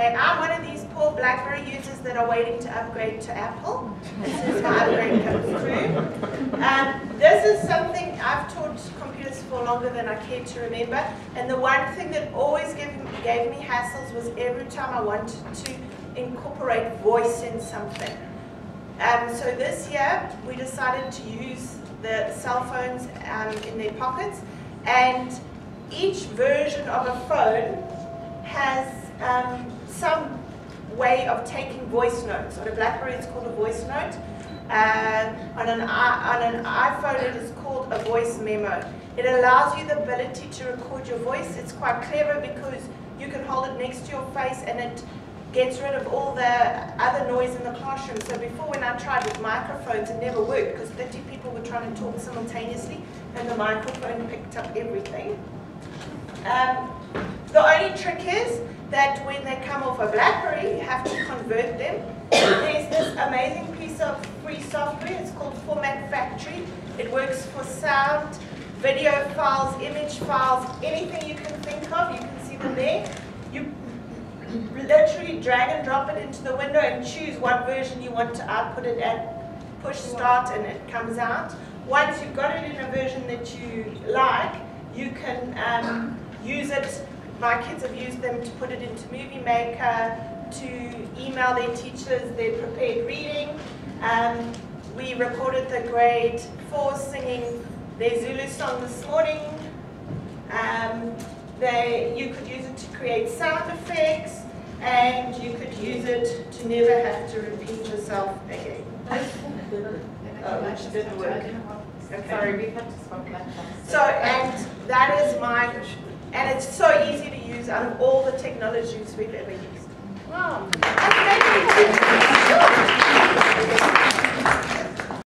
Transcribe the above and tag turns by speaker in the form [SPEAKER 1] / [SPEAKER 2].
[SPEAKER 1] And I'm one of these poor BlackBerry users that are waiting to upgrade to Apple. This is my upgrade comes through. Um, this is something I've taught computers for longer than I care to remember. And the one thing that always gave, gave me hassles was every time I wanted to incorporate voice in something. Um, so this year, we decided to use the cell phones um, in their pockets. And each version of a phone has um, some way of taking voice notes. On a BlackBerry, it's called a voice note. Uh, on, an, on an iPhone, it is called a voice memo. It allows you the ability to record your voice. It's quite clever because you can hold it next to your face and it gets rid of all the other noise in the classroom. So before when I tried with microphones, it never worked because 30 people were trying to talk simultaneously and the microphone picked up everything. Um, the only trick is that when they come off a BlackBerry, you have to convert them. There's this amazing piece of free software. It's called Format Factory. It works for sound, video files, image files, anything you can think of. You can see them there. You literally drag and drop it into the window and choose what version you want to output it at. Push start and it comes out. Once you've got it in a version that you like, you can um, use it my kids have used them to put it into Movie Maker, to email their teachers their prepared reading. Um, we recorded the grade four singing their Zulu song this morning. Um, they, you could use it to create sound effects, and you could use it to never have to repeat yourself again. oh, which didn't work.
[SPEAKER 2] Okay. Sorry, we had to swap that.
[SPEAKER 1] So, and that is my and it's so easy to use out of all the technologies we've ever used.
[SPEAKER 2] Wow.